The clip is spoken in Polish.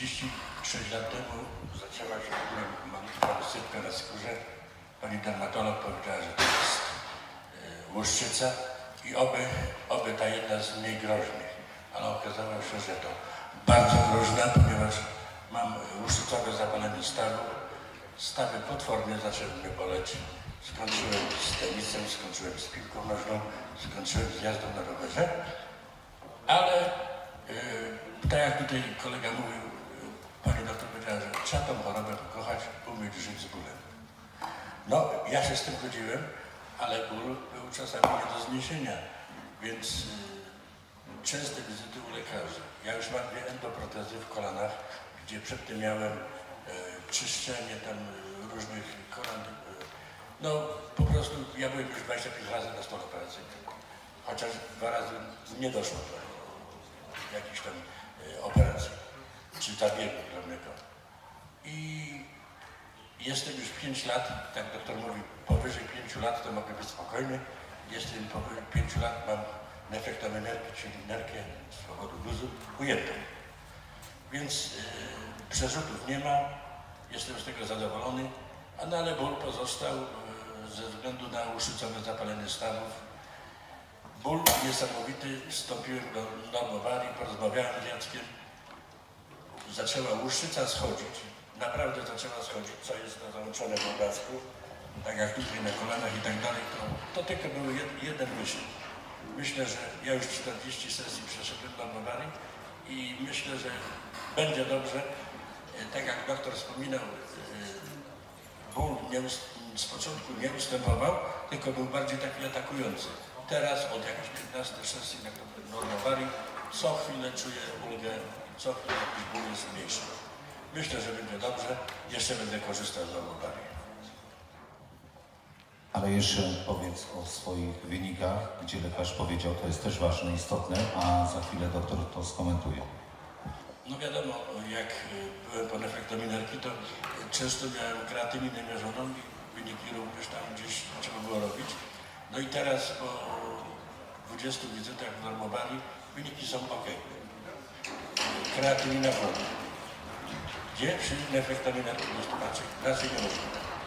36 lat temu zaczęła się w ogóle malutka wysypka na skórze. Pani dermatolog powiedziała, że to jest e, łuszczyca i oby, oby ta jedna z mniej groźnych. Ale okazało się, że to bardzo groźna, ponieważ mam łuszczycowe zapalenie stawu. Stawy potwornie zaczęły mnie boleć. Skończyłem z tenisem, skończyłem z piłką nożną, skończyłem z jazdą na rowerze. Ale yy, tak jak tutaj kolega mówił, yy, pani doktor powiedziała, że trzeba tą chorobę pokochać, umieć żyć z bólem. No, ja się z tym godziłem, ale ból był czasami nie do zniesienia, więc yy, częste wizyty u lekarzy. Ja już mam dwie endoprotezy w kolanach, gdzie przedtem miałem yy, czyszczenie tam yy, różnych kolan. No, po prostu ja byłem już 25 razy na stole operacyjnym, chociaż dwa razy nie doszło do jakiejś tam y, operacji, czy zabiegu drobnego. I jestem już 5 lat, tak doktor mówi, powyżej 5 lat to mogę być spokojny. Jestem powyżej 5 lat, mam nefektaminerkę, czyli nerkę z powodu guzu ujętą. Więc y, przerzutów nie ma, jestem z tego zadowolony, a no, ale ból pozostał y, ze względu na łuszczycowe zapalenie stawów. Ból niesamowity, wstąpiłem do normowarii, porozmawiałem z Jackiem. Zaczęła łuszczyca schodzić, naprawdę zaczęła schodzić, co jest na załączone w obrazku, tak jak tutaj na kolanach i tak dalej, to, to tylko był jed, jeden myśl. Myślę, że ja już 40 sesji przeszedłem normowarii i myślę, że będzie dobrze. E, Tak jak doktor wspominał, e, ból z początku nie ustępował, tylko był bardziej taki atakujący. Teraz od jakiejś 15 sesji na normowarii co chwilę czuję ulgę, co chwilę jakiś ból jest mniejszy. Myślę, że będzie dobrze. Jeszcze będę korzystał z normowarii. Ale jeszcze powiedz o swoich wynikach, gdzie lekarz powiedział, to jest też ważne, istotne, a za chwilę doktor to skomentuje. No wiadomo, jak y, byłem po nefektominerki, to często miałem kreatyninę mierzoną i wyniki również tam gdzieś trzeba było robić. No i teraz po 20 wizytach w normowarii wyniki są ok. Kreatynina w normy. Gdzie przy nefektominerki jest to raczej, raczej nie możliwe.